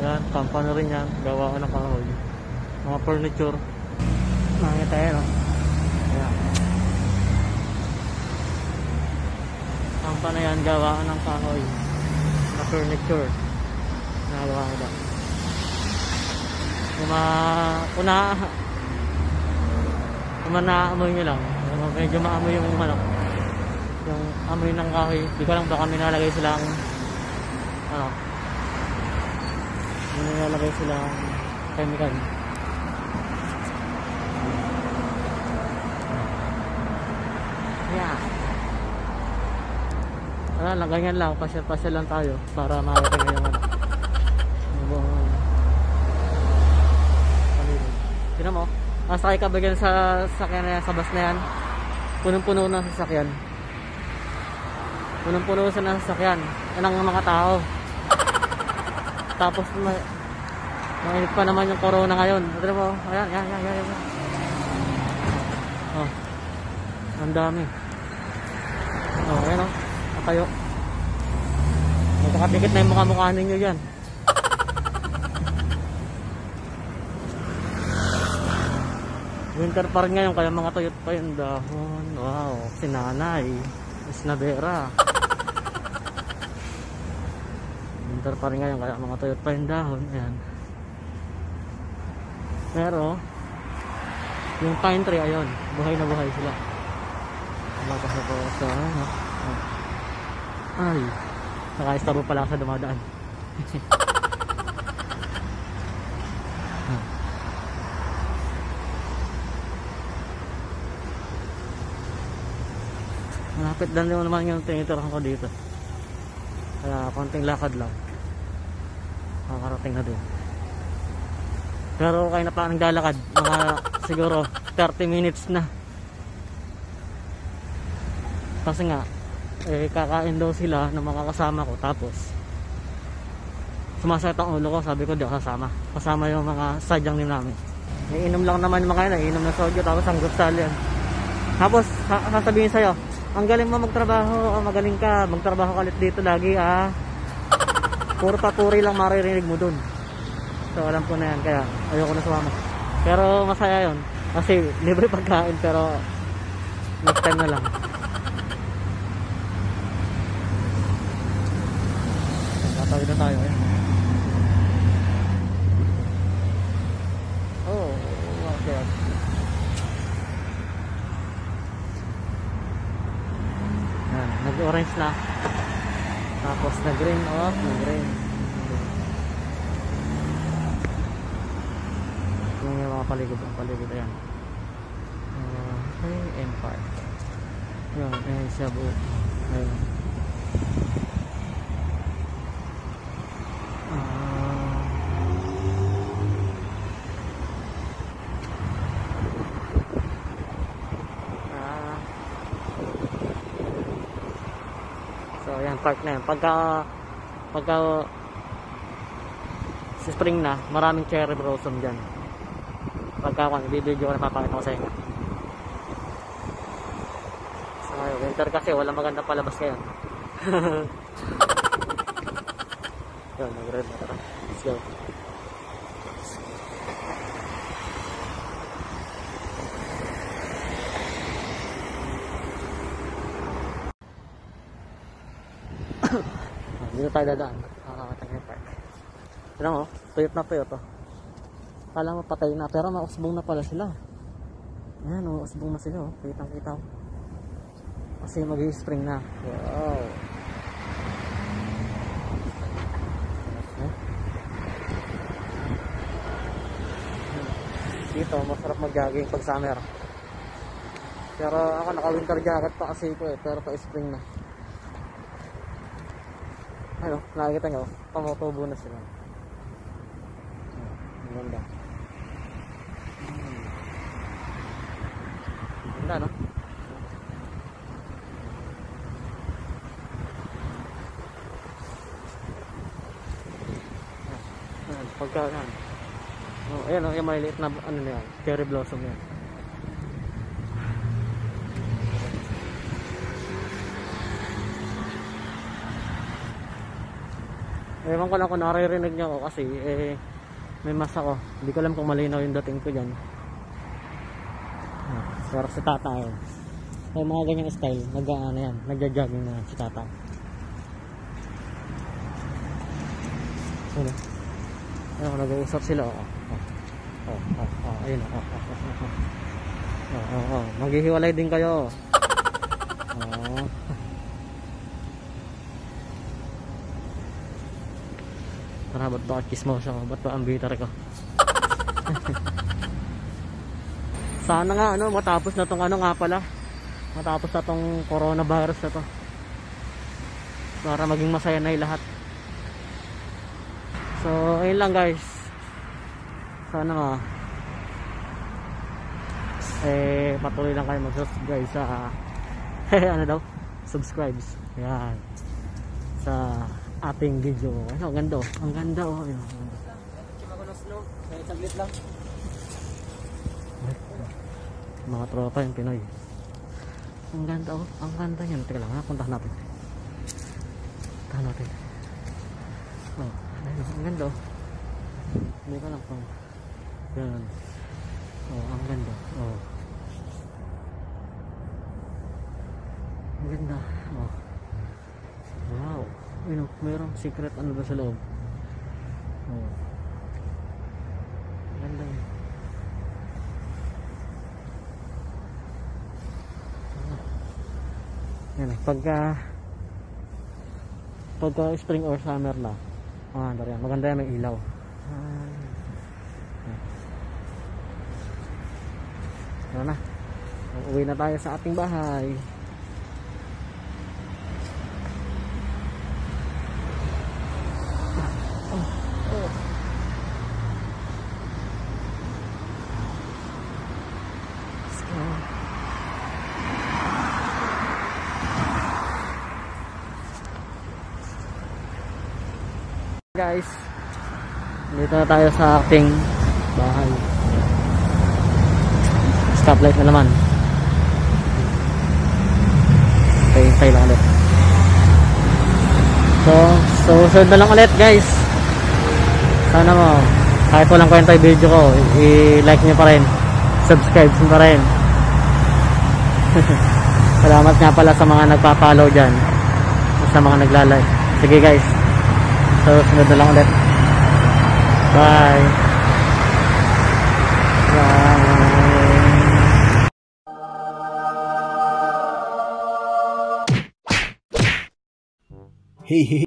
Ayan, kampano rin yan. Gawa ko ng kahoy. Mga furniture. Nakita yan, no? Ayan. Kampano yan, gawa ko ng kahoy. Na furniture. Nagawa ko ba? Kung ma... Kung na... Kung manaamoy nyo lang. Medyo maamoy yung ano. Yung amoy ng kahoy. Di ko lang baka may nalagay silang... Ano? May nilalagay silang chemical. Yeah. Wala lang, ganyan lang. Pasyal-pasyal lang tayo para nyo yung ano. Buong mo. Masakay ka ba sa sasakyan na yan, sa bus na yan? Punong-puno sa sasakyan. Punong-puno sa na sasakyan. Yan ang mga tao. Tapos may mainit pa naman yung corona ngayon. Tignan mo. Ayan, ayan, ayan, ayan. Oh. Ang dami. Oh, ayan oh. Nakayo. Magkakapikit na yung mukha-mukha ninyo yan. Winter pa ngayon kaya mga tuyot pa yung dahon. Wow, sinanay. Isnabera. Winter pa rin ngayon kaya mga tuyot pa yung dahon. Ayan. Pero, yung pine tree, ayun. Buhay na buhay sila. Wala kasi po sa ano. oh. Ay. Nakaistabo pala sa dumadaan. Malapit din naman yung tinitirahan ko dito. Kaya konting lakad lang. Makakarating na din. Pero kayo na pa naglalakad. Mga siguro 30 minutes na. Kasi nga, eh, kakain daw sila ng mga kasama ko. Tapos, sumasakit ang ulo ko. Sabi ko, di ako kasama. Kasama yung mga sadyang din namin. Iinom lang naman yung mga yun. Iinom na soju. Tapos ang gutsal yan. Tapos, sa- sasabihin sa'yo, ang galing mo magtrabaho, ah, magaling ka, magtrabaho ka ulit dito lagi ah. Puro papuri lang maririnig mo dun. So alam ko na yan, kaya ayoko na sumama. Pero masaya yon Kasi libre pagkain pero next time na lang. Tatawid na tayo eh. Oh, okay. Yan, nag-orange na. Tapos nag-green, oh, nag-green. Yung yung mga paligid, ang paligid, ayan. Okay, Empire. Yan, ayan siya buo. Ayun. So, ayan, park na yan. Pagka, pagka, sa spring na, maraming cherry blossom dyan. Pagka, kung bibidyo ko na papakita ko sa inyo. So, winter kasi, wala maganda palabas ngayon. Yun, nag-red na tara. Let's go. Dito tayo dadaan. Kakakatang yung park. Tignan mo, tuyot na tuyot oh. Kala mo na, pero mausbong na pala sila. Ayan, mausbong na sila oh. Kitang kita oh. Kasi mag-spring na. Wow. Eh? Dito, masarap mag-jogging pag summer. Pero ako naka-winter jacket pa kasi ko eh, pero pa-spring na. Ano, nakikita nyo, pamutubo na sila. Ang ganda. Ang Ganda, no? Pagka yan. Oh, ayan, oh, yung maliliit na ano na yan, cherry blossom yan. Ewan ko lang kung naririnig niyo ako kasi eh, may mas ako. Hindi ko alam kung malinaw yung dating ko dyan. Ah, pero si tata yun. So, mga ganyang style, nag ano yan, nagja-jogging na si tata. Ano? Ayun, nag-uusap sila. Oh, oh, oh, oh, oh, ayun, oh, oh, oh, oh, oh. Oh, oh, oh. Maghihiwalay din kayo. Oh. Tara, ba't ba chismoso ako? Ba't ba ang bitter ko? Sana nga, ano, matapos na tong ano nga pala. Matapos na tong coronavirus na to. Para maging masaya na yung lahat. So, ayun lang guys. Sana nga, eh, patuloy lang kayo mag-subscribe sa, ano daw, subscribes. Yan. Sa ating video. Ano, ganda oh. Ang ganda oh. Ayun. Saglit lang. Mga tropa yung Pinoy. Ang ganda oh. Ang ganda yan. Teka lang ha. Puntahan natin. Puntahan natin. Oh. Ayun, ang ganda oh. Hindi ko lang kung. Yan. Oh, ang ganda. Oh. Ang ganda. Oh. Wow. Ayun. Mayroong secret ano ba sa loob. Oh. Ganda yun. Yan, pagka pagka spring or summer na, ah, ano yan, maganda yan, may ilaw. Ah. Ano na? Uuwi na tayo sa ating bahay. Let's go. Guys. Dito na tayo sa ating bahay. Stoplight na naman. Okay hintay lang ulit. So so susunod na lang ulit guys. Sana mo kahit walang kwenta yung video ko i-like nyo pa rin. Subscribe nyo pa rin. Salamat nga pala sa mga nagpa-follow dyan. Sa mga nagla-like. Sige guys So, sunod na lang ulit. Bye. Bye. Hey, hey.